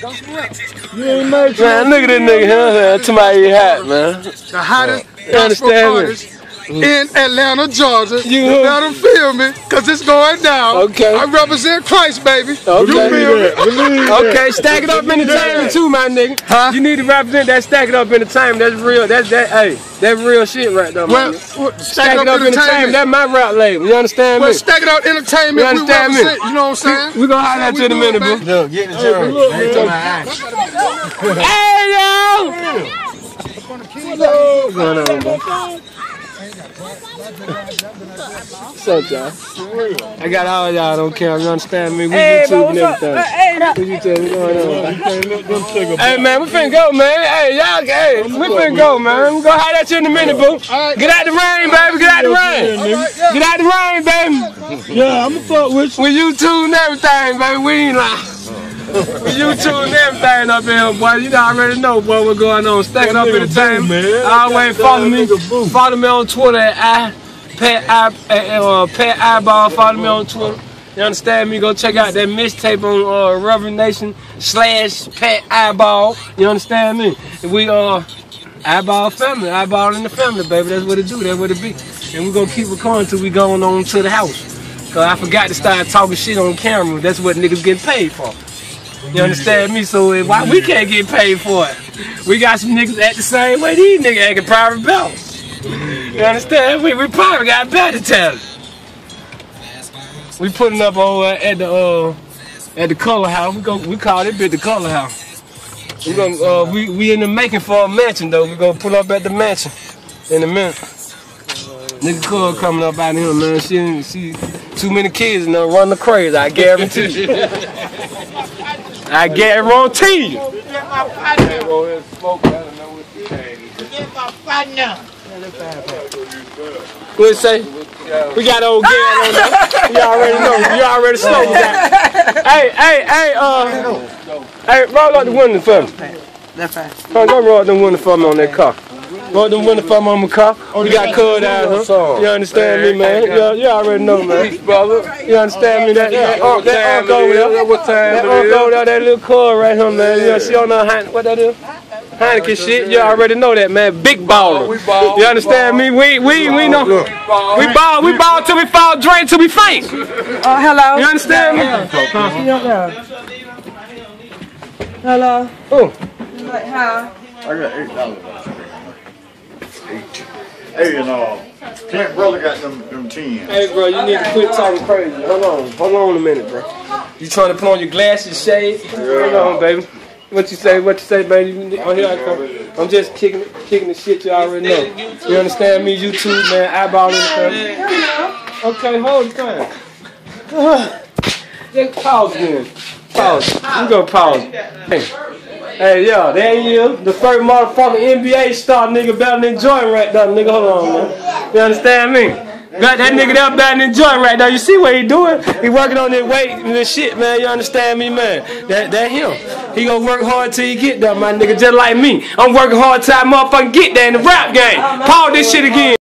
You ain't made Man, look at this nigga. To my hat, man. The hottest You understand me? Artist in Atlanta, Georgia. You You better feel me, cause it's going down. Okay. I represent Christ, baby. Okay. You feel me? Believe that. Okay, stack it up entertainment too, my nigga. Huh? You need to represent that stack it up entertainment. That's real. That's that. Hey, that's real shit right there, Well, man. what- Stack it up entertainment. That's my rap label. You understand Well, me? stack it up entertainment. You we understand me? You know what I'm saying? We gonna holler at you in a minute, doing, bro. Look, get in the jury. look, Ain't man. talking about action. Hey yo! What's going on, bro? What's up, y'all? I got all y'all don't care. You understand me? We YouTube and everything. What you tell me going on? Hey man, we finna go, man. Hey, y'all, hey, we finna go, man. We gonna holler at you in a minute, boo. Get out the rain, baby. Get out the rain. Get out the rain, baby. Yeah, I'ma fuck with you. We YouTube and everything, baby. We ain't like. We YouTube and everything up in here, boy. You already know, boy, what's going on. Stacking up in the time. Always follow me. Follow me on Twitter at I, Pat, I, uh, Pat Eyeball. Follow me on Twitter. You understand me? Go check out that mixtape on uh, ReverbNation slash Pat Eyeball. You understand me? We uh eyeball family, eyeball in the family, baby. That's what it do. That's what it be. And we gonna keep recording till we going on to the house. Cause I forgot to start talking shit on camera. That's what niggas get paid for. You understand me? So why we can't get paid for it? We got some niggas act the same way these niggas acting private bells. You understand? We, we probably got better talent. We putting up over at the uh at the color house. We go we call it bit the color house. We gonna uh we, we in the making for a mansion though. We gonna pull up at the mansion in a minute. Nigga Cole coming up out here, man. She she too many kids and run the crazy. I guarantee you. I guarantee you. What it say? We got old Gary on there. You already know. You already know. We got- Hey, hey, hey, uh, hey, roll out the window for me. Come, go roll out the window for me on that car. Roll oh, the window for me on my car. We got cold out, huh? You understand me, man? You, you already know, man. brother. You understand me? That, that, unc- that uncle over there. What time That uncle over there, that little car right here, man. You know, she don't know Heine- what that is. Heineken shit, you already know that, man. Big baller. Oh, we ball, You understand me? We we we know. We ball, we ball till we fall, drain till we faint. Oh, hello. You understand me? Hello. Oh, Like, how? I got eight dollars. Hey, and uh, Clint brother got them them ten. hey, bro, you need to quit talking crazy. Hold on, hold on a minute, bro. You trying to put on your glasses, shade? Hold on, baby. What you say? What you say, baby? Oh, here I come. I'm just kicking, kicking the shit you already know. You understand me? YouTube, man. Eyeball in the. Okay, hold it down. Just pause again. Pause. We go pause. Hey. Hey, yo, there he is. The first motherfucking NBA star nigga better than Jordan right there, nigga. Hold on, man. You understand me? Got that nigga there better than Jordan right now. You see what he doing? He working on that weight and this shit, man. You understand me, man? That that him. He gonna work hard till he get there, my nigga. Just like me. I'm working hard till I motherfucking get there in the rap game. Pause this shit again.